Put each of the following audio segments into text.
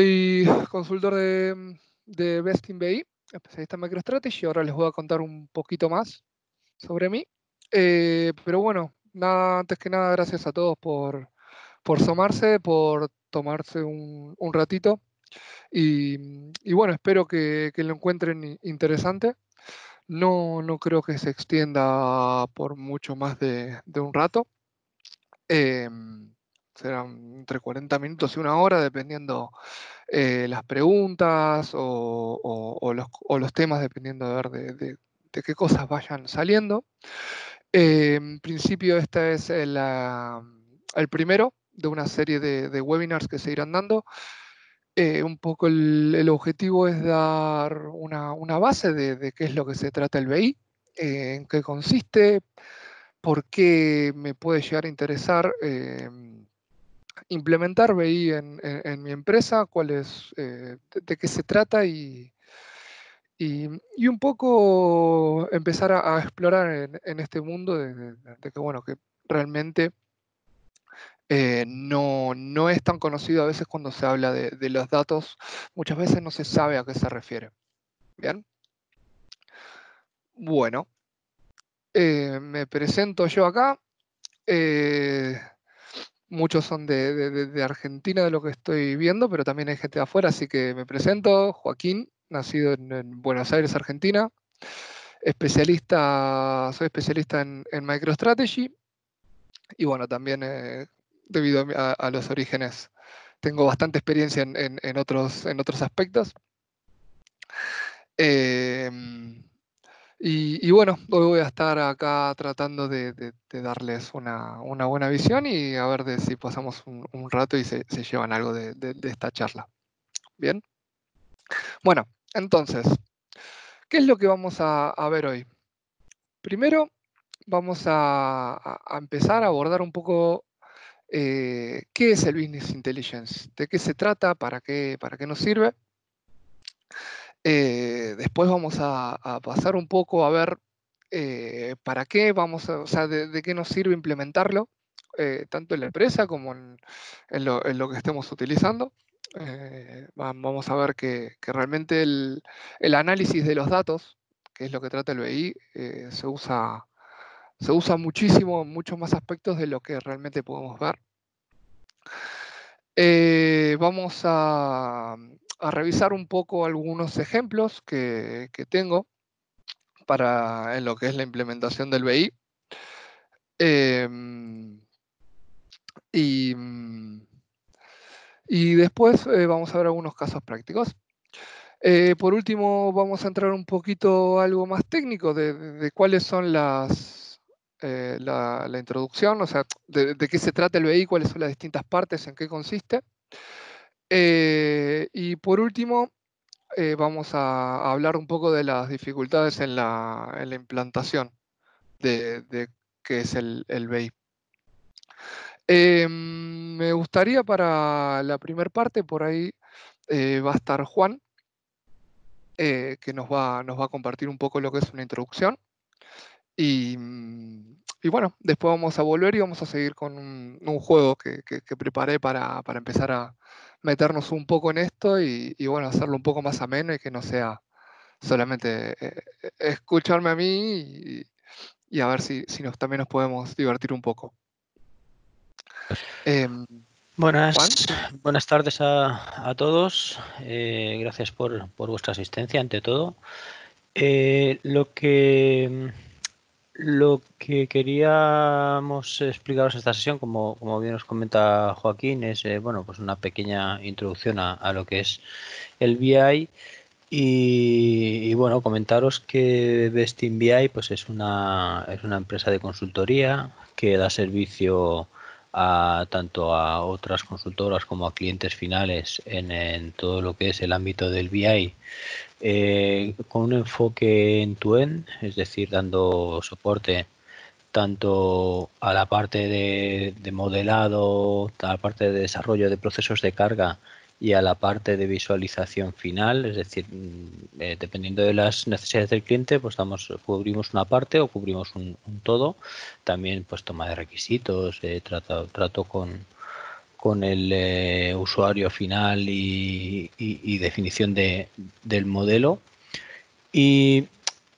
Soy consultor de, de Best in BI, especialista en MicroStrategy. Ahora les voy a contar un poquito más sobre mí. Eh, pero bueno, nada, antes que nada, gracias a todos por, por sumarse, por tomarse un, ratito. Y, bueno, espero que, lo encuentren interesante. No, no creo que se extienda por mucho más de, un rato. Em, serán entre 40 minutos y una hora, dependiendo eh, las preguntas o, los, temas, dependiendo de, ver de, qué cosas vayan saliendo. Eh, en principio, este es el, el, primero de una serie de, webinars que se irán dando. Eh, un poco el, objetivo es dar una, base de, qué es lo que se trata el BI, en qué consiste, por qué me puede llegar a interesar implementar BI en, mi empresa, cuál es, eh, de, qué se trata y, y, un poco empezar a, explorar en, este mundo de, que, bueno, que realmente eh, no, no, es tan conocido a veces cuando se habla de, los datos, muchas veces no se sabe a qué se refiere. ¿Bien? Bueno, eh, me presento yo acá muchos son de, Argentina de lo que estoy viendo, pero también hay gente de afuera, así que me presento, Joaquín, nacido en, Buenos Aires, Argentina, especialista, soy especialista en, MicroStrategy. Y bueno, también eh, debido a, los orígenes tengo bastante experiencia en, otros, en otros aspectos. Em, y, bueno, hoy voy a estar acá tratando de, darles una, buena visión y a ver de si pasamos un, rato y se, llevan algo de, esta charla. Bien. Bueno, entonces, ¿qué es lo que vamos a, ver hoy? Primero, vamos a, empezar a abordar un poco eh, qué es el Business Intelligence, de qué se trata, para qué, para qué nos sirve. Eh, después vamos a, pasar un poco a ver eh, para qué vamos a, o sea, de, qué nos sirve implementarlo, eh, tanto en la empresa como en, lo, que estemos utilizando. vamos a ver que, realmente el, análisis de los datos, que es lo que trata el BI, se, usa, se usa muchísimo en muchos más aspectos de lo que realmente podemos ver. vamos a, a revisar un poco algunos ejemplos que, tengo para en lo que es la implementación del BI. Em, y, después eh, vamos a ver algunos casos prácticos. Eh, por último, vamos a entrar un poquito algo más técnico de, cuáles son las, eh, la, introducción, o sea, de, de, qué se trata el BI, cuáles son las distintas partes, en qué consiste. Eh, y por último, eh, vamos a, hablar un poco de las dificultades en la, implantación de, qué es el, el BI. Em, me gustaría para la primera parte, por ahí eh, va a estar Juan, que nos va, nos va a compartir un poco lo que es una introducción. Y, bueno, después vamos a volver y vamos a seguir con un, juego que, preparé para empezar a, meternos un poco en esto y, bueno, hacerlo un poco más ameno y que no sea solamente eh, escucharme a mí y, a ver si, si, nos, también nos podemos divertir un poco. Em, buenas, buenas tardes a, a todos. Eh, gracias por, por, vuestra asistencia ante todo. Eh, lo que lo que queríamos explicaros esta sesión, como, como bien nos comenta Joaquín, es eh, bueno, pues una pequeña introducción a, lo que es el BI y, bueno, comentaros que Bestin BI pues es una, es una empresa de consultoría que da servicio a tanto a otras consultoras como a clientes finales en, en todo lo que es el ámbito del BI eh, con un enfoque en tu end, es decir, dando soporte tanto a la parte de, modelado, a la parte de desarrollo de procesos de carga y a la parte de visualización final, es decir, mm, eh, dependiendo de las necesidades del cliente, pues cubrimos una parte o cubrimos un, todo. También pues toma de requisitos, eh, trato, trato con, con el eh, usuario final y, definición de, del modelo. Y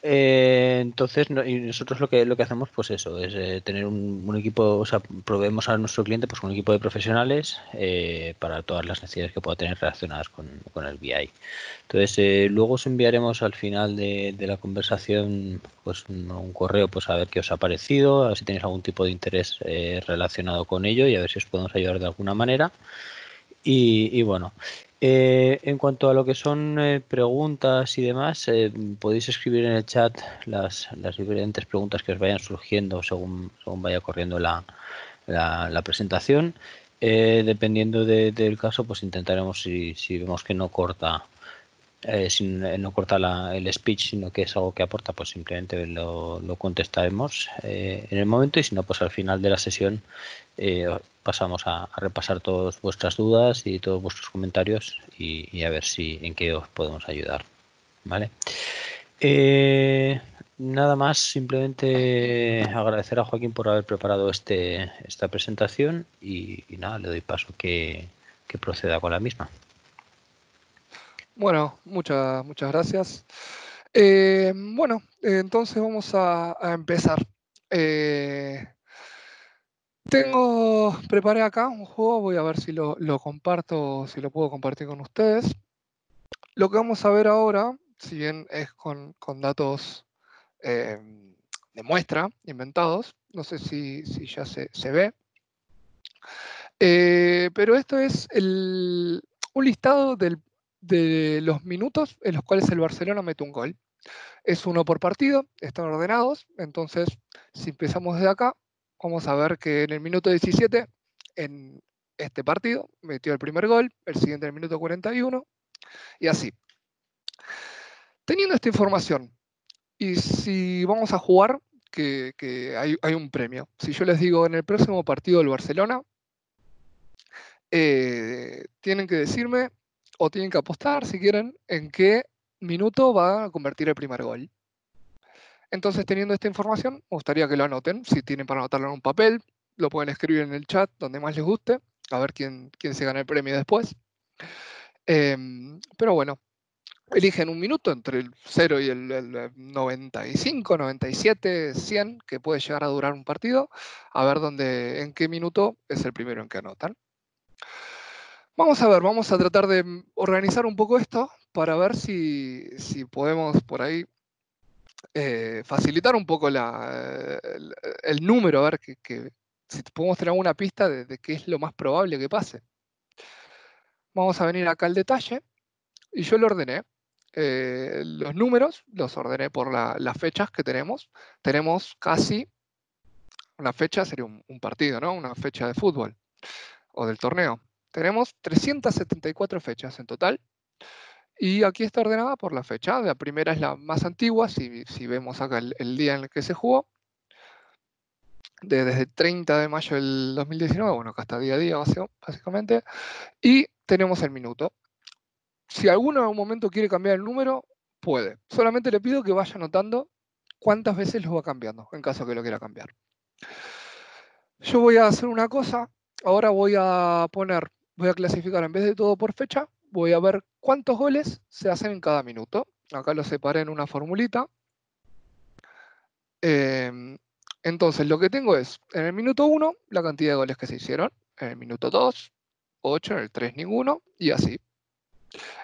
eh, entonces, nosotros lo que lo que hacemos, pues eso, es eh, tener un, equipo, o sea, proveemos a nuestro cliente pues un equipo de profesionales eh, para todas las necesidades que pueda tener relacionadas con, el BI. Entonces, luego os enviaremos al final de, la conversación pues un, correo pues a ver qué os ha parecido, a ver si tenéis algún tipo de interés relacionado con ello y a ver si os podemos ayudar de alguna manera. y bueno, eh, en cuanto a lo que son eh, preguntas y demás, eh, podéis escribir en el chat las, diferentes preguntas que os vayan surgiendo según, según vaya corriendo la, la, presentación. dependiendo del caso, pues intentaremos, si, si vemos que no corta eh, no corta el speech, sino que es algo que aporta, pues simplemente lo, contestaremos eh, en el momento y si no, pues al final de la sesión eh, pasamos a, repasar todas vuestras dudas y todos vuestros comentarios y, a ver si en qué os podemos ayudar. ¿Vale? nada más, simplemente agradecer a Joaquín por haber preparado este, esta presentación y, nada, le doy paso que proceda con la misma. Bueno, muchas, muchas gracias. Eh, bueno, entonces vamos a, empezar. Eh, tengo, preparé acá un juego, voy a ver si lo, comparto, si lo puedo compartir con ustedes. Lo que vamos a ver ahora, si bien es con, datos eh, de muestra, inventados, no sé si, ya se, ve, pero esto es un listado del de los minutos en los cuales el Barcelona mete un gol. Es uno por partido, están ordenados, entonces si empezamos desde acá, vamos a ver que en el minuto 17, en este partido, metió el primer gol, el siguiente en el minuto 41, y así. Teniendo esta información, y si vamos a jugar, que, hay, un premio. Si yo les digo en el próximo partido del Barcelona, eh, tienen que decirme o tienen que apostar, si quieren, en qué minuto va a convertir el primer gol. Entonces, teniendo esta información, me gustaría que lo anoten. Si tienen para anotarlo en un papel, lo pueden escribir en el chat donde más les guste, a ver quién, quién se gana el premio después. Em, pero bueno, eligen un minuto entre el 0 y el, 95, 97, 100, que puede llegar a durar un partido, a ver dónde, en qué minuto es el primero en que anotan. Vamos a ver, vamos a tratar de organizar un poco esto para ver si, podemos por ahí eh, facilitar un poco el, número, a ver que, si podemos tener alguna pista de, qué es lo más probable que pase. Vamos a venir acá al detalle y yo lo ordené. Eh, los números los ordené por las fechas que tenemos. Tenemos casi, una fecha sería un, un partido, ¿no? Una fecha de fútbol o del torneo. Tenemos 374 fechas en total. Y aquí está ordenada por la fecha. La primera es la más antigua, si, vemos acá el, día en el que se jugó. desde el 30 de mayo del 2019, bueno, acá está día a día básicamente. Y tenemos el minuto. Si alguno en algún momento quiere cambiar el número, puede. Solamente le pido que vaya anotando cuántas veces lo va cambiando, en caso que lo quiera cambiar. Yo voy a hacer una cosa. Ahora voy a poner voy a clasificar en vez de todo por fecha, voy a ver cuántos goles se hacen en cada minuto. Acá lo separé en una formulita. Em, entonces, lo que tengo es, en el minuto 1, la cantidad de goles que se hicieron. En el minuto 2, 8, en el 3, ninguno, y así.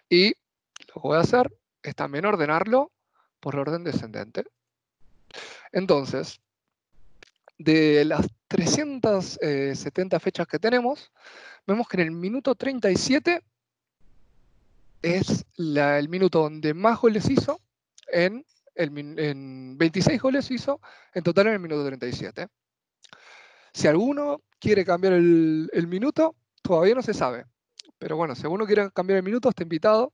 Y lo que voy a hacer es también ordenarlo por orden descendente. Entonces, de las 370 fechas que tenemos, vemos que en el minuto 37 es el minuto donde más goles hizo, en, en 26 goles hizo, en total en el minuto 37. Si alguno quiere cambiar el, minuto, todavía no se sabe. Pero bueno, si alguno quiere cambiar el minuto, está invitado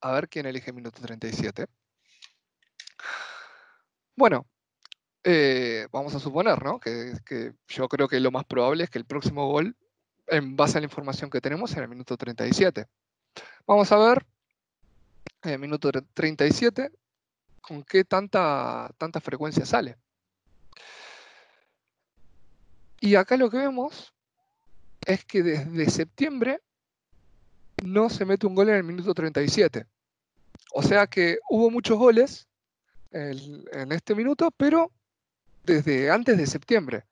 a ver quién elige el minuto 37. Bueno, eh, vamos a suponer, ¿no? Que, yo creo que lo más probable es que el próximo gol en base a la información que tenemos en el minuto 37. Vamos a ver en el minuto 37 con qué tanta, tanta frecuencia sale. Y acá lo que vemos es que desde septiembre no se mete un gol en el minuto 37. O sea que hubo muchos goles en este minuto, pero desde antes de septiembre.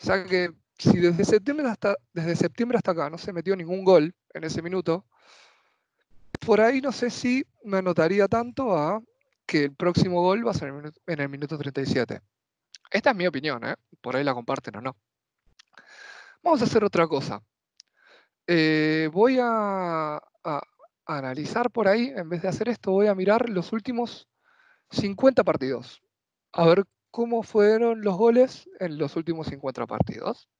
O sea que si desde septiembre hasta, desde septiembre hasta acá no se metió ningún gol en ese minuto, por ahí no sé si me anotaría tanto a que el próximo gol va a ser en el minuto 37. Esta es mi opinión, ¿eh? por ahí la comparten o no. Vamos a hacer otra cosa. Eh, voy a, analizar por ahí, en vez de hacer esto, voy a mirar los últimos 50 partidos. A ver cómo fueron los goles en los últimos 50 partidos.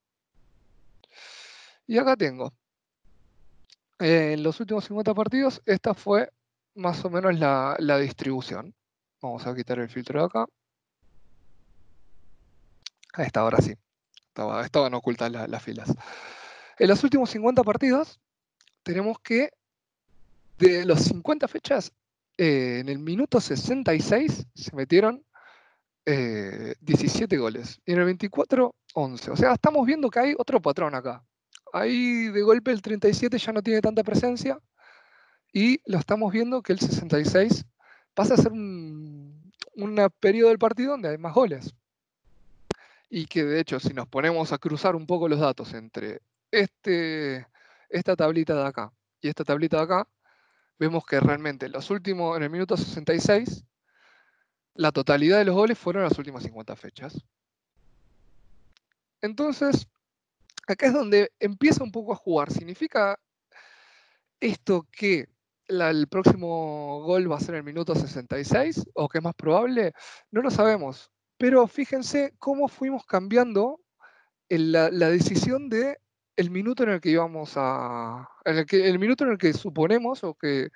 Y acá tengo. en los últimos 50 partidos, esta fue más o menos la, distribución. Vamos a quitar el filtro de acá. Ahí está, ahora sí. estaban ocultas las filas. En los últimos 50 partidos, tenemos que de los 50 fechas, eh, en el minuto 66 se metieron 17 eh, goles. Y en el 24, 11. O sea, estamos viendo que hay otro patrón acá. Ahí de golpe el 37 ya no tiene tanta presencia. Y lo estamos viendo que el 66 pasa a ser un, periodo del partido donde hay más goles. Y que de hecho, si nos ponemos a cruzar un poco los datos entre este, esta tablita de acá y esta tablita de acá, vemos que realmente los últimos, en el minuto 66, la totalidad de los goles fueron las últimas 50 fechas. Entonces, acá es donde empieza un poco a jugar. ¿Significa esto que el próximo gol va a ser en el minuto 66 o que es más probable? No lo sabemos. Pero fíjense cómo fuimos cambiando la, decisión de el minuto en el que íbamos a. el, que, el minuto en el que suponemos o que,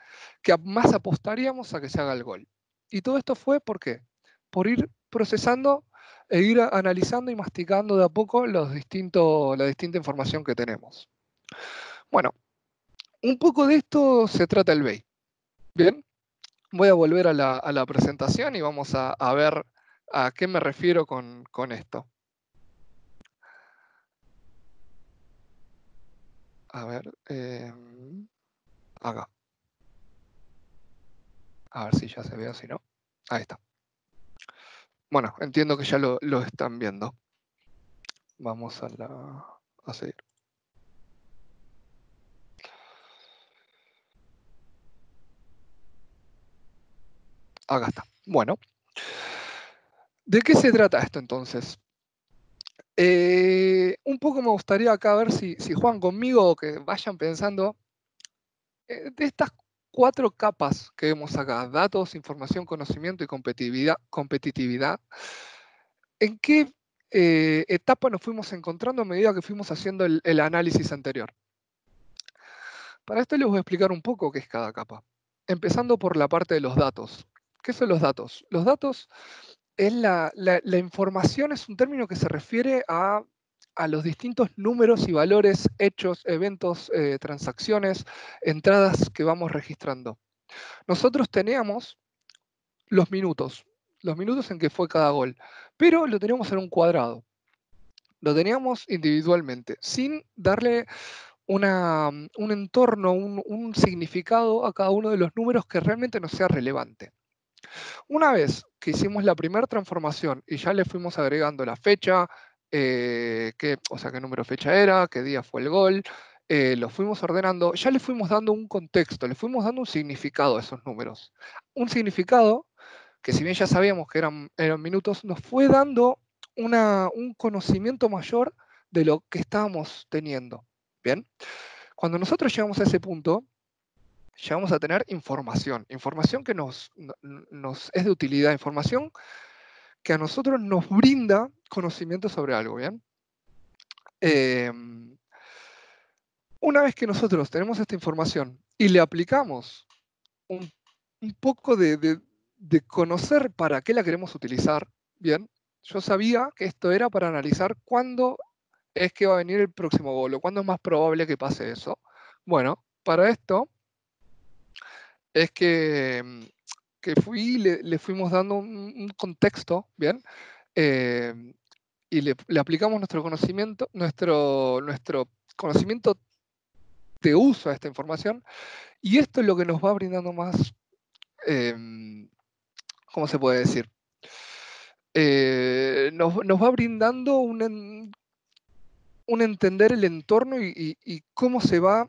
más apostaríamos a que se haga el gol. Y todo esto fue ¿por qué? Por ir procesando e ir analizando y masticando de a poco los distintos, la distinta información que tenemos. Bueno, un poco de esto se trata el BEI. Bien, voy a volver a la, presentación y vamos a, ver a qué me refiero con esto. A ver, em, acá. A ver si ya se ve o si no. Ahí está. Bueno, entiendo que ya lo, están viendo. Vamos a, la, a seguir. Acá está. Bueno. ¿De qué se trata esto entonces? Eh, un poco me gustaría acá ver si, si juegan conmigo o que vayan pensando eh, de estas cuatro capas que vemos acá, datos, información, conocimiento y competitividad, competitividad ¿en qué eh, etapa nos fuimos encontrando a medida que fuimos haciendo el, análisis anterior? Para esto les voy a explicar un poco qué es cada capa, empezando por la parte de los datos. ¿Qué son los datos? Los datos es la, información es un término que se refiere a, los distintos números y valores, hechos, eventos, eh, transacciones, entradas que vamos registrando. Nosotros teníamos los minutos, los minutos en que fue cada gol, pero lo teníamos en un cuadrado. Lo teníamos individualmente, sin darle un entorno, un significado a cada uno de los números que realmente nos sea relevante. Una vez que hicimos la primera transformación y ya le fuimos agregando la fecha, eh, o sea, qué número fecha era, qué día fue el gol, eh, lo fuimos ordenando, ya le fuimos dando un contexto, le fuimos dando un significado a esos números. Un significado que si bien ya sabíamos que eran, eran minutos, nos fue dando un conocimiento mayor de lo que estábamos teniendo. Bien, cuando nosotros llegamos a ese punto, llegamos a tener información, información que nos, nos es de utilidad, información que a nosotros nos brinda conocimiento sobre algo, ¿bien? Em, una vez que nosotros tenemos esta información y le aplicamos un, poco de, conocer para qué la queremos utilizar, ¿bien? Yo sabía que esto era para analizar cuándo es que va a venir el próximo gol cuándo es más probable que pase eso. Bueno, para esto es que, mm, que fui, le, fuimos dando un, contexto, ¿bien? Eh, y le, aplicamos nuestro conocimiento, nuestro, nuestro conocimiento de uso de esta información, y esto es lo que nos va brindando más, em, ¿cómo se puede decir? Eh, nos, va brindando un, un, entender el entorno y, cómo se va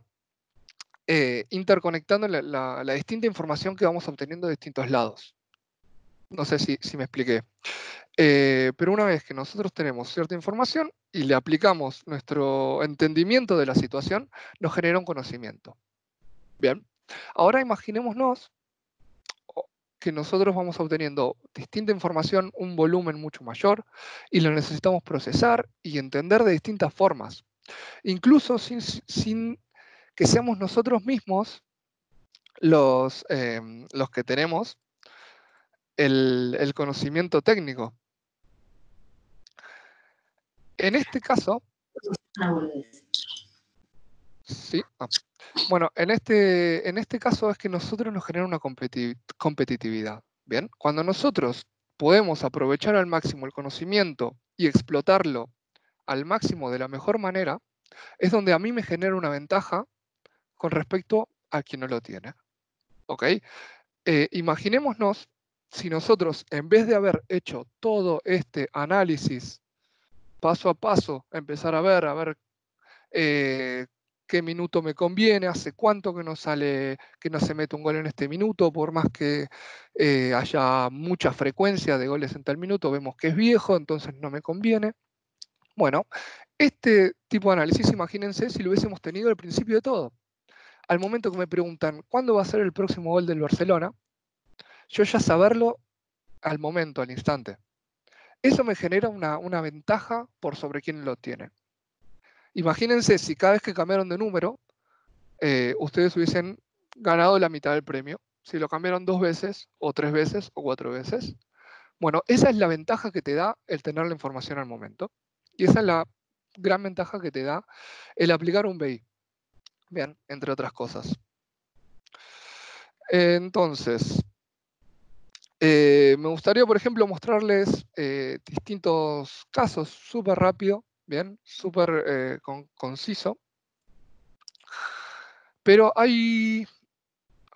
eh, interconectando la, distinta información que vamos obteniendo de distintos lados. No sé si, me expliqué. Eh, pero una vez que nosotros tenemos cierta información y le aplicamos nuestro entendimiento de la situación, nos genera un conocimiento. Bien, ahora imaginémonos que nosotros vamos obteniendo distinta información, un volumen mucho mayor, y lo necesitamos procesar y entender de distintas formas. Incluso sin, que seamos nosotros mismos los, em, los que tenemos el, conocimiento técnico. En este caso... Sí. Ah, bueno, en este, en este caso es que nosotros nos genera una competitividad. Bien, cuando nosotros podemos aprovechar al máximo el conocimiento y explotarlo al máximo de la mejor manera, es donde a mí me genera una ventaja con respecto a quien no lo tiene. ¿Ok? Eh, imaginémonos si nosotros, en vez de haber hecho todo este análisis paso a paso, empezar a ver, a ver eh, qué minuto me conviene, hace cuánto que no sale, que no se mete un gol en este minuto, por más que eh, haya mucha frecuencia de goles en tal minuto, vemos que es viejo, entonces no me conviene. Bueno, este tipo de análisis, imagínense si lo hubiésemos tenido al principio de todo. Al momento que me preguntan, ¿cuándo va a ser el próximo gol del Barcelona? Yo ya saberlo al momento, al instante. Eso me genera una, una ventaja por sobre quien lo tiene. Imagínense si cada vez que cambiaron de número, eh, ustedes hubiesen ganado la mitad del premio. Si lo cambiaron dos veces, o tres veces, o cuatro veces. Bueno, esa es la ventaja que te da el tener la información al momento. Y esa es la gran ventaja que te da el aplicar un BI. Bien, entre otras cosas. Entonces, eh, me gustaría, por ejemplo, mostrarles eh, distintos casos súper rápido bien, súper eh, conciso. Pero hay,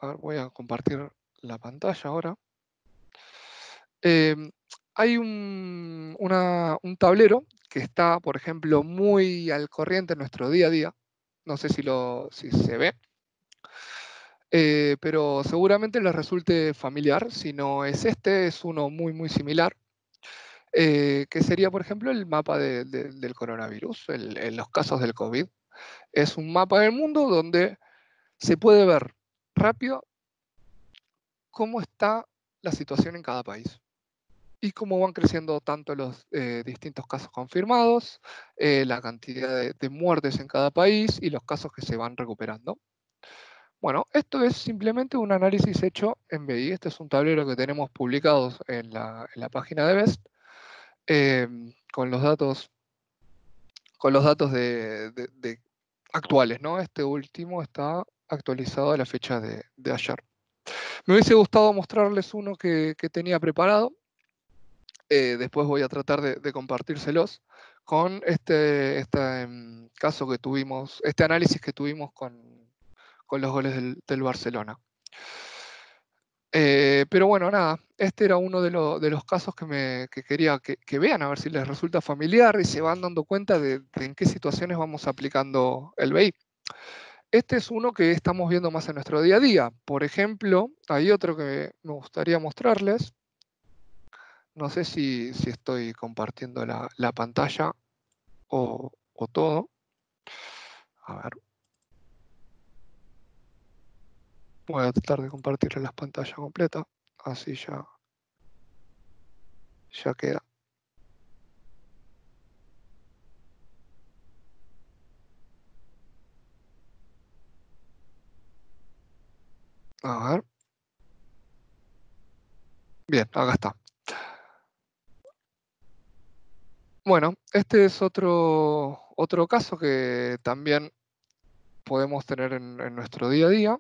a ver, voy a compartir la pantalla ahora. Em, hay un, tablero que está, por ejemplo, muy al corriente en nuestro día a día. No sé si, lo, si se ve. Eh, pero seguramente les resulte familiar. Si no es este, es uno muy, muy similar. Eh, que sería, por ejemplo, el mapa del coronavirus, en los casos del COVID. Es un mapa del mundo donde se puede ver rápido cómo está la situación en cada país y cómo van creciendo tanto los eh, distintos casos confirmados, eh, la cantidad de, muertes en cada país y los casos que se van recuperando. Bueno, esto es simplemente un análisis hecho en BI. Este es un tablero que tenemos publicado en la, página de BEST, Em, con los datos, con los datos de, actuales, ¿no? Este último está actualizado a la fecha de, ayer. Me hubiese gustado mostrarles uno que, tenía preparado. Eh, después voy a tratar de, compartírselos con este, em, caso que tuvimos, este análisis que tuvimos con, los goles del Barcelona. Eh, pero bueno, nada, este era uno de, los casos que, quería que, vean, a ver si les resulta familiar y se van dando cuenta de, en qué situaciones vamos aplicando el BI. Este es uno que estamos viendo más en nuestro día a día. Por ejemplo, hay otro que me gustaría mostrarles. No sé si, estoy compartiendo la, pantalla o, todo. A ver. Voy a tratar de compartirle las pantallas completas, así ya, ya queda. A ver. Bien, acá está. Bueno, este es otro, otro caso que también podemos tener en nuestro día a día.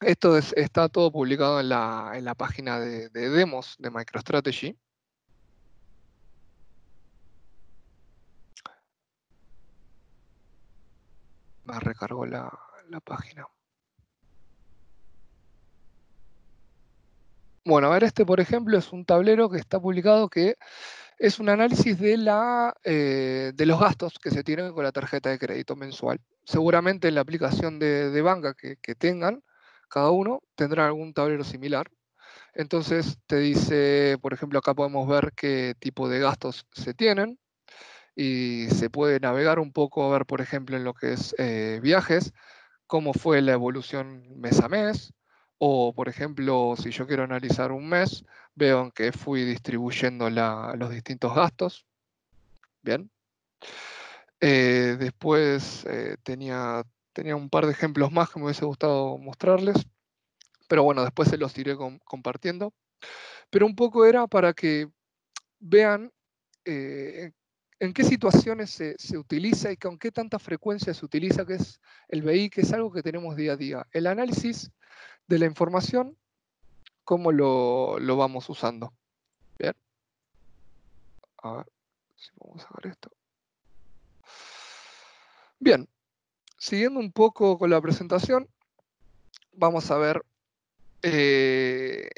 Esto está todo publicado en la, página de, demos de MicroStrategy. me recargó la, página. Bueno, a ver, este por ejemplo es un tablero que está publicado que es un análisis de, la, eh, de los gastos que se tienen con la tarjeta de crédito mensual. Seguramente en la aplicación de, banca que, que, tengan, cada uno tendrá algún tablero similar. Entonces te dice, por ejemplo, acá podemos ver qué tipo de gastos se tienen y se puede navegar un poco a ver, por ejemplo, en lo que es eh, viajes, cómo fue la evolución mes a mes, o por ejemplo, si yo quiero analizar un mes, veo en que fui distribuyendo los distintos gastos. Bien. Eh, después eh, tenía, tenía un par de ejemplos más que me hubiese gustado mostrarles, pero bueno, después se los iré compartiendo. Pero un poco era para que vean en qué situaciones se, utiliza y con qué tanta frecuencia se utiliza, que es el BI, que es algo que tenemos día a día. El análisis de la información, cómo lo, vamos usando. Bien. A ver si vamos a ver esto. Bien, siguiendo un poco con la presentación, vamos a ver eh,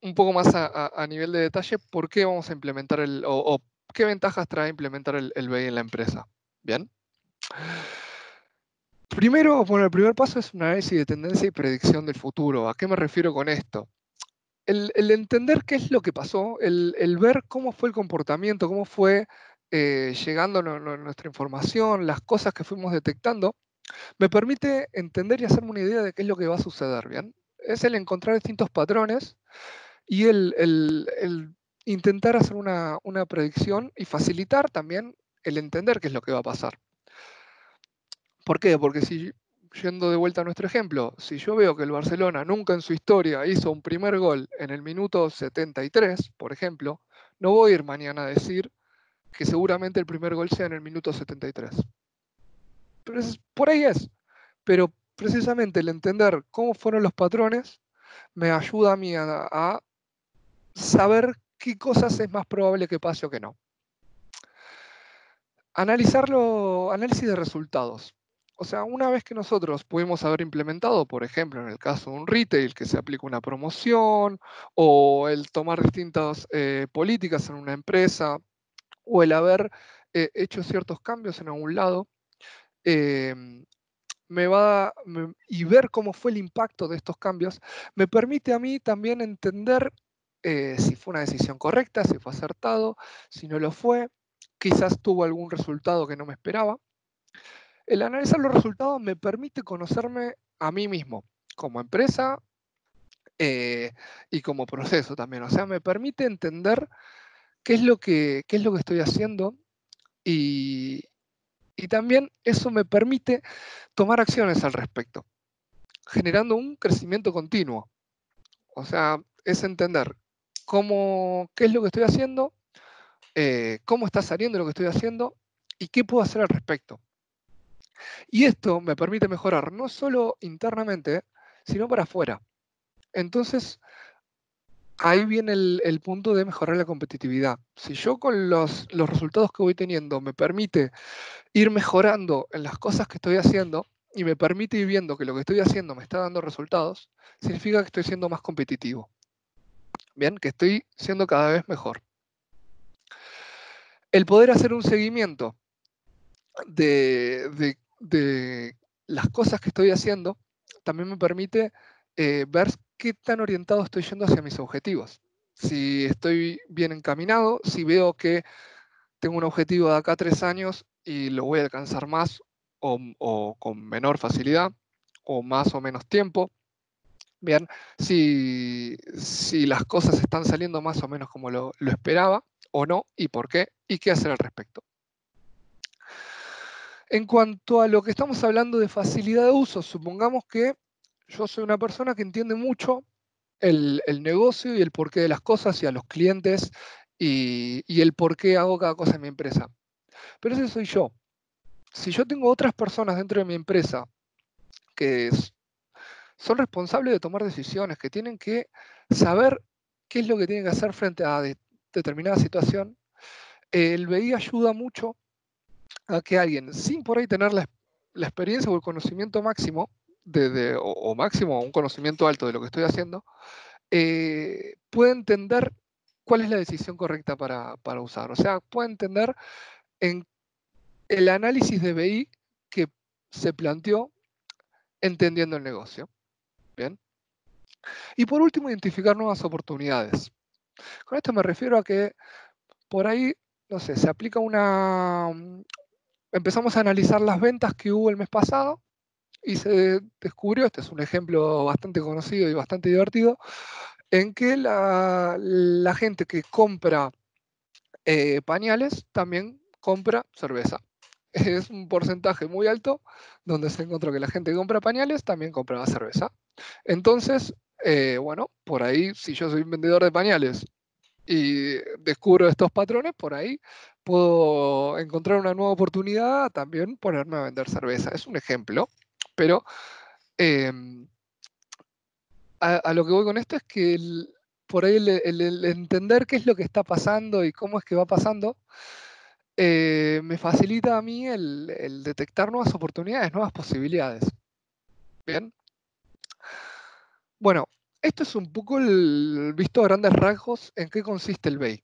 un poco más a, nivel de detalle por qué vamos a implementar el, o ¿Qué ventajas trae implementar el, BI en la empresa? Bien. Primero, bueno, el primer paso es un análisis de tendencia y predicción del futuro. ¿A qué me refiero con esto? El, entender qué es lo que pasó, el, ver cómo fue el comportamiento, cómo fue eh, llegando nuestra información, las cosas que fuimos detectando, me permite entender y hacerme una idea de qué es lo que va a suceder, ¿bien? Es el encontrar distintos patrones y el, el intentar hacer una, predicción y facilitar también el entender qué es lo que va a pasar. ¿Por qué? Porque si, yendo de vuelta a nuestro ejemplo, si yo veo que el Barcelona nunca en su historia hizo un primer gol en el minuto 73, por ejemplo, no voy a ir mañana a decir que seguramente el primer gol sea en el minuto 73. Pero por ahí es. Pero precisamente el entender cómo fueron los patrones me ayuda a mí a, a saber qué cosas es más probable que pase o que no. Analizarlo, análisis de resultados. O sea, una vez que nosotros pudimos haber implementado, por ejemplo, en el caso de un retail, que se aplica una promoción, o el tomar distintas eh, políticas en una empresa, o el haber eh, hecho ciertos cambios en algún lado, em, me va y ver cómo fue el impacto de estos cambios, me permite a mí también entender eh, si fue una decisión correcta, si fue acertado, si no lo fue, quizás tuvo algún resultado que no me esperaba. El analizar los resultados me permite conocerme a mí mismo como empresa eh, y como proceso también. O sea, me permite entender qué es lo que, es lo que estoy haciendo y, y también eso me permite tomar acciones al respecto, generando un crecimiento continuo. O sea, es entender cómo, qué es lo que estoy haciendo, eh, cómo está saliendo lo que estoy haciendo y qué puedo hacer al respecto. Y esto me permite mejorar no solo internamente, sino para afuera. Entonces, ahí viene el, punto de mejorar la competitividad. Si yo con los, los, resultados que voy teniendo me permite ir mejorando en las cosas que estoy haciendo y me permite ir viendo que lo que estoy haciendo me está dando resultados, significa que estoy siendo más competitivo. Bien, que estoy siendo cada vez mejor. El poder hacer un seguimiento de, las cosas que estoy haciendo también me permite eh, ver qué tan orientado estoy yendo hacia mis objetivos. Si estoy bien encaminado, si veo que tengo un objetivo de acá tres años y lo voy a alcanzar más o con menor facilidad o más o menos tiempo, Bien, si, las cosas están saliendo más o menos como lo, esperaba o no, y por qué, y qué hacer al respecto. En cuanto a lo que estamos hablando de facilidad de uso, supongamos que yo soy una persona que entiende mucho el, negocio y el porqué de las cosas y a los clientes y, el por qué hago cada cosa en mi empresa. Pero ese soy yo. Si yo tengo otras personas dentro de mi empresa que son responsables de tomar decisiones, que tienen que saber qué es lo que tienen que hacer frente a determinada situación. El BI ayuda mucho a que alguien, sin por ahí tener la, la experiencia o el conocimiento máximo, de, o, máximo un conocimiento alto de lo que estoy haciendo, eh, puede entender cuál es la decisión correcta para, para, usar. O sea, puede entender en el análisis de BI que se planteó entendiendo el negocio. Bien. Y por último, identificar nuevas oportunidades. Con esto me refiero a que por ahí, no sé, se aplica una... Empezamos a analizar las ventas que hubo el mes pasado y se descubrió, este es un ejemplo bastante conocido y bastante divertido, en que la, gente que compra eh, pañales también compra cerveza. Es un porcentaje muy alto donde se encontró que la gente que compra pañales también compraba cerveza. Entonces, eh, bueno, por ahí, si yo soy un vendedor de pañales y descubro estos patrones, por ahí puedo encontrar una nueva oportunidad, también ponerme a vender cerveza. Es un ejemplo, pero em, a, lo que voy con esto es que por ahí el, entender qué es lo que está pasando y cómo es que va pasando, eh, me facilita a mí el detectar nuevas oportunidades, nuevas posibilidades. Bien. Bueno, esto es un poco el visto a grandes rasgos en qué consiste el BEI.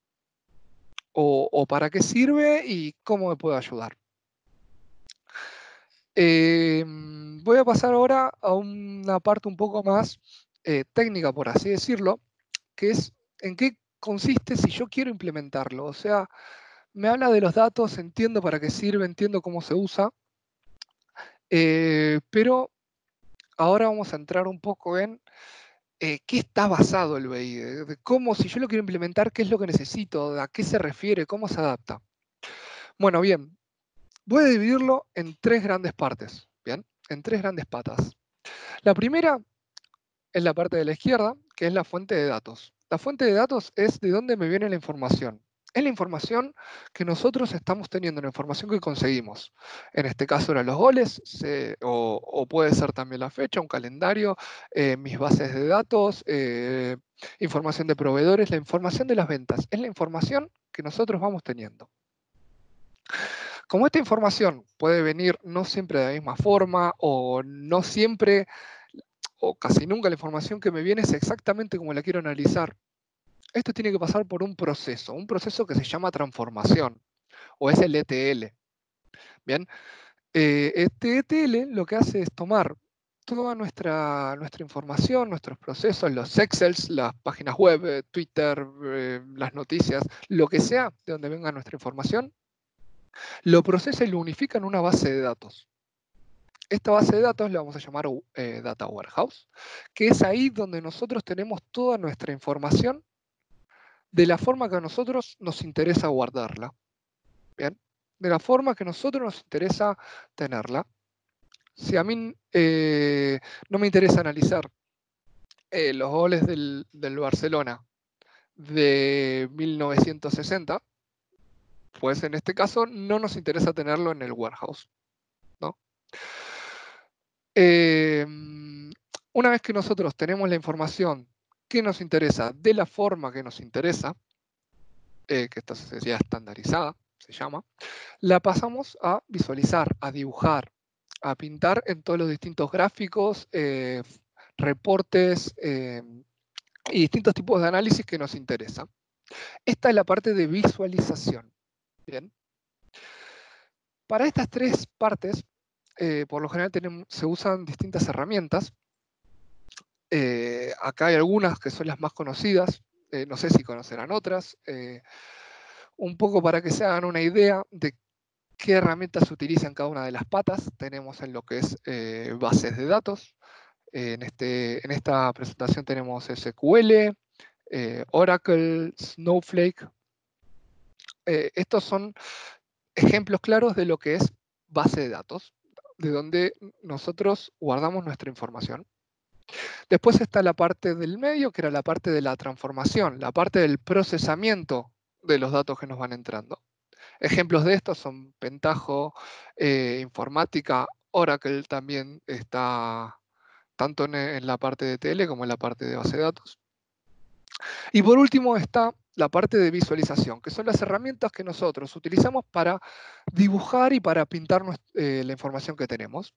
O, para qué sirve y cómo me puede ayudar. Em, voy a pasar ahora a una parte un poco más eh, técnica, por así decirlo, que es en qué consiste si yo quiero implementarlo. O sea, me habla de los datos, entiendo para qué sirve, entiendo cómo se usa, eh, pero ahora vamos a entrar un poco en eh, qué está basado el BI, de, cómo, si yo lo quiero implementar, qué es lo que necesito, a qué se refiere, cómo se adapta. Bueno, bien, voy a dividirlo en tres grandes partes, ¿bien? En tres grandes patas. La primera es la parte de la izquierda, que es la fuente de datos. La fuente de datos es de dónde me viene la información es la información que nosotros estamos teniendo, la información que conseguimos. En este caso eran los goles, o, puede ser también la fecha, un calendario, eh, mis bases de datos, eh, información de proveedores, la información de las ventas. Es la información que nosotros vamos teniendo. Como esta información puede venir no siempre de la misma forma o no siempre o casi nunca la información que me viene es exactamente como la quiero analizar esto tiene que pasar por un proceso, un proceso que se llama transformación, o es el ETL. Bien, eh, este ETL lo que hace es tomar toda nuestra, información, nuestros procesos, los Excels, las páginas web, eh, Twitter, eh, las noticias, lo que sea de donde venga nuestra información, lo procesa y lo unifica en una base de datos. Esta base de datos la vamos a llamar Data Warehouse, que es ahí donde nosotros tenemos toda nuestra información de la forma que a nosotros nos interesa guardarla. Bien, de la forma que a nosotros nos interesa tenerla. Si a mí eh, no me interesa analizar eh, los goles del, Barcelona de 1960, pues en este caso no nos interesa tenerlo en el warehouse. ¿no? Em, una vez que nosotros tenemos la información que nos interesa de la forma que nos interesa, eh, que esta sería estandarizada, se llama, la pasamos a visualizar, a dibujar, a pintar en todos los distintos gráficos, eh, reportes eh, y distintos tipos de análisis que nos interesan. Esta es la parte de visualización. Bien. Para estas tres partes, por lo general se usan distintas herramientas eh, acá hay algunas que son las más conocidas, eh, no sé si conocerán otras, eh, un poco para que se hagan una idea de qué herramientas se utilizan cada una de las patas. Tenemos en lo que es bases de datos. En, este, en esta presentación tenemos SQL, Oracle, Snowflake. estos son ejemplos claros de lo que es base de datos, de donde nosotros guardamos nuestra información. Después está la parte del medio, que era la parte de la transformación, la parte del procesamiento de los datos que nos van entrando. Ejemplos de estos son Pentaho, eh, Informática, Oracle también está tanto en, la parte de tele como en la parte de base de datos. Y por último está la parte de visualización, que son las herramientas que nosotros utilizamos para dibujar y para pintar eh, la información que tenemos.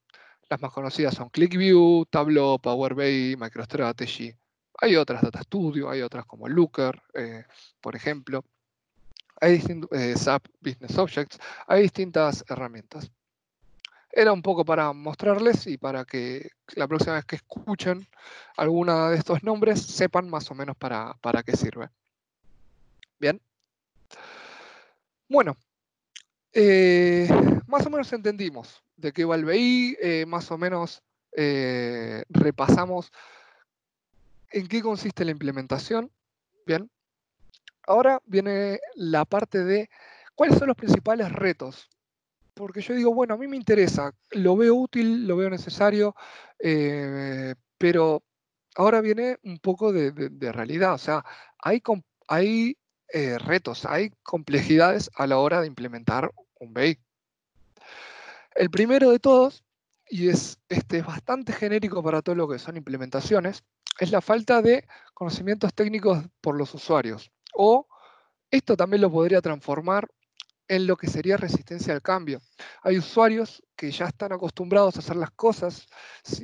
Las más conocidas son ClickView, Tableau, Power BI, MicroStrategy. Hay otras, Data Studio, hay otras como Looker, eh, por ejemplo. Hay eh, SAP Business Objects, hay distintas herramientas. Era un poco para mostrarles y para que la próxima vez que escuchen alguna de estos nombres sepan más o menos para, para qué sirve. Bien. Bueno, eh, más o menos entendimos de qué va el BI, eh, más o menos eh, repasamos en qué consiste la implementación. Bien. Ahora viene la parte de cuáles son los principales retos. Porque yo digo, bueno, a mí me interesa, lo veo útil, lo veo necesario, pero ahora viene un poco de, realidad. O sea, hay, hay eh, retos, hay complejidades a la hora de implementar un BI. El primero de todos, y es este, bastante genérico para todo lo que son implementaciones, es la falta de conocimientos técnicos por los usuarios. O esto también lo podría transformar en lo que sería resistencia al cambio. Hay usuarios que ya están acostumbrados a hacer las cosas,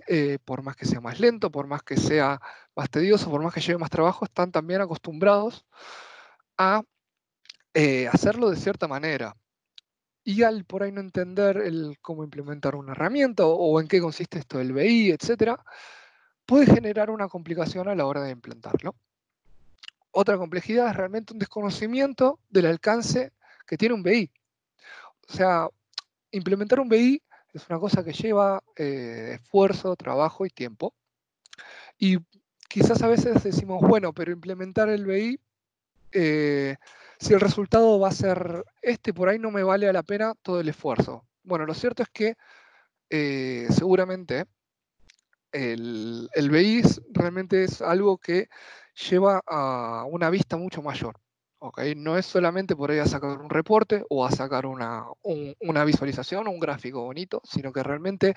eh, por más que sea más lento, por más que sea más tedioso, por más que lleve más trabajo, están también acostumbrados a eh, hacerlo de cierta manera. Y al por ahí no entender el cómo implementar una herramienta o, en qué consiste esto del BI, etc., puede generar una complicación a la hora de implementarlo. Otra complejidad es realmente un desconocimiento del alcance que tiene un BI. O sea, implementar un BI es una cosa que lleva eh, esfuerzo, trabajo y tiempo. Y quizás a veces decimos, bueno, pero implementar el BI eh, si el resultado va a ser este, por ahí no me vale la pena todo el esfuerzo. Bueno, lo cierto es que eh, seguramente el, el BI realmente es algo que lleva a una vista mucho mayor. ¿okay? No es solamente por ahí a sacar un reporte o a sacar una, una visualización o un gráfico bonito, sino que realmente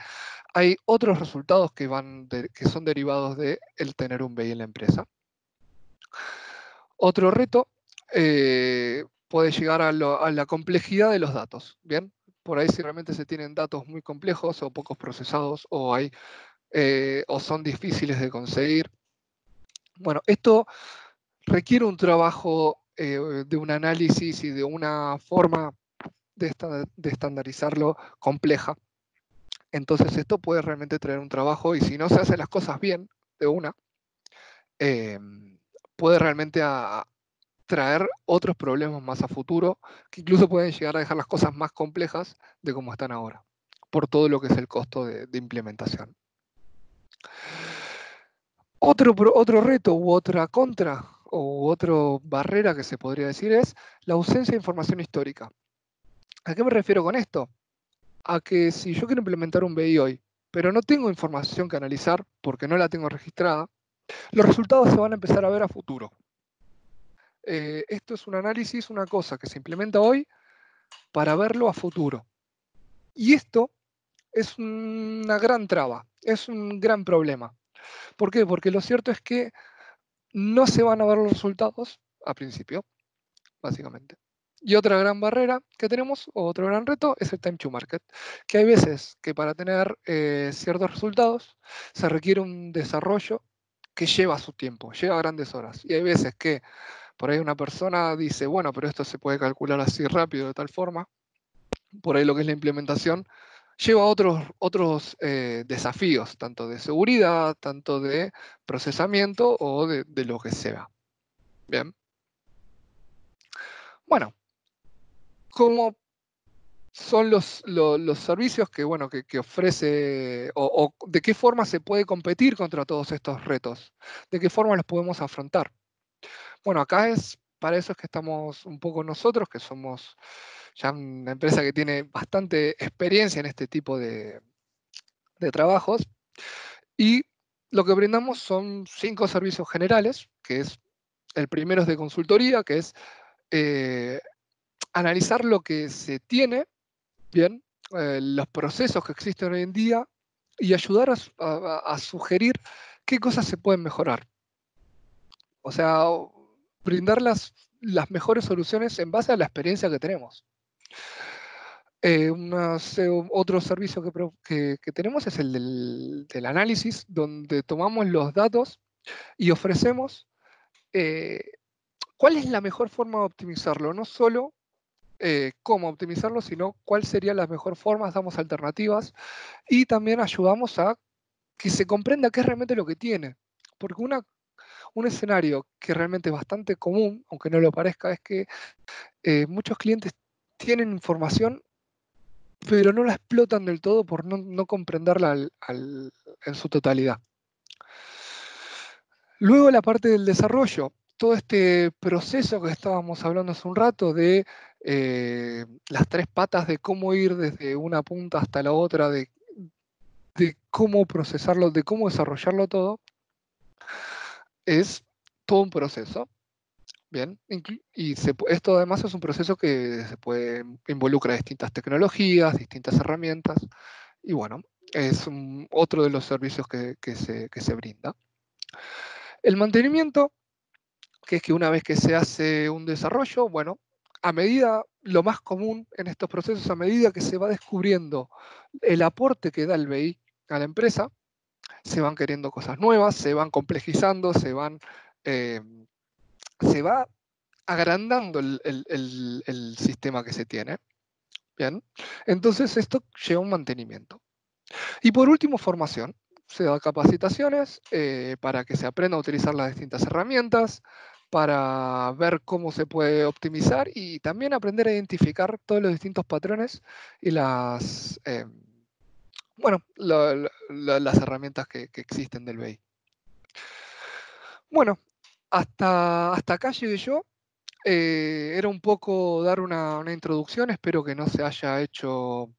hay otros resultados que, van que son derivados de el tener un BI en la empresa. Otro reto eh, puede llegar a, la complejidad de los datos. Bien, por ahí si realmente se tienen datos muy complejos o pocos procesados o, hay, eh, o son difíciles de conseguir. Bueno, esto requiere un trabajo eh, de un análisis y de una forma de, estandarizarlo compleja. Entonces esto puede realmente traer un trabajo y si no se hacen las cosas bien de una, puede realmente traer otros problemas más a futuro, que incluso pueden llegar a dejar las cosas más complejas de como están ahora, por todo lo que es el costo de, implementación. Otro, otro reto u otra contra o otra barrera que se podría decir es la ausencia de información histórica. ¿A qué me refiero con esto? A que si yo quiero implementar un BI hoy, pero no tengo información que analizar porque no la tengo registrada, los resultados se van a empezar a ver a futuro. Eh, esto es un análisis, una cosa que se implementa hoy para verlo a futuro. Y esto es una gran traba, es un gran problema. ¿Por qué? Porque lo cierto es que no se van a ver los resultados a principio, básicamente. Y otra gran barrera que tenemos, o otro gran reto, es el time to market. Que hay veces que para tener eh, ciertos resultados se requiere un desarrollo que lleva su tiempo, lleva grandes horas. Y hay veces que por ahí una persona dice, bueno, pero esto se puede calcular así rápido, de tal forma. Por ahí lo que es la implementación lleva otros, otros eh, desafíos, tanto de seguridad, tanto de procesamiento o de, lo que sea. Bien. Bueno, ¿cómo son los, los, servicios que, bueno, que, ofrece o, de qué forma se puede competir contra todos estos retos? ¿De qué forma los podemos afrontar? Bueno, acá es para eso es que estamos un poco nosotros, que somos ya una empresa que tiene bastante experiencia en este tipo de, trabajos. Y lo que brindamos son cinco servicios generales, que es el primero es de consultoría, que es eh, analizar lo que se tiene, bien, eh, los procesos que existen hoy en día y ayudar a sugerir qué cosas se pueden mejorar. O sea, brindar las mejores soluciones en base a la experiencia que tenemos. Eh, otro servicio que, tenemos es el del, análisis, donde tomamos los datos y ofrecemos eh, cuál es la mejor forma de optimizarlo, no solo eh, cómo optimizarlo, sino cuál sería la mejor forma, damos alternativas y también ayudamos a que se comprenda qué es realmente lo que tiene. Porque una, un escenario que realmente es bastante común, aunque no lo parezca, es que muchos clientes tienen información pero no la explotan del todo por no, comprenderla en su totalidad. Luego la parte del desarrollo, todo este proceso que estábamos hablando hace un rato de eh, las tres patas de cómo ir desde una punta hasta la otra, de, de cómo procesarlo, de cómo desarrollarlo todo, es todo un proceso. Bien, y esto además es un proceso que se puede involucra distintas tecnologías, distintas herramientas, y bueno, es otro de los servicios que, se, brinda. El mantenimiento, que es que una vez que se hace un desarrollo, bueno, a medida, lo más común en estos procesos, a medida que se va descubriendo el aporte que da el BI a la empresa, se van queriendo cosas nuevas, se van complejizando, se van eh, se va agrandando el, sistema que se tiene. Bien, entonces esto lleva un mantenimiento. Y por último, formación. Se da capacitaciones eh, para que se aprenda a utilizar las distintas herramientas, para ver cómo se puede optimizar y también aprender a identificar todos los distintos patrones y las, eh, bueno, las herramientas que, existen del BI. Bueno, hasta, hasta acá llegué yo. Eh, era un poco dar una, introducción, espero que no se haya hecho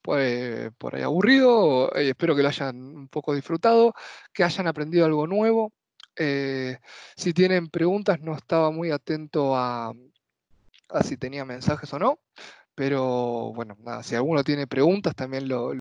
pues, por ahí aburrido, eh, espero que lo hayan un poco disfrutado, que hayan aprendido algo nuevo. Eh, si tienen preguntas, no estaba muy atento a, a, si tenía mensajes o no, pero bueno, nada, si alguno tiene preguntas también lo,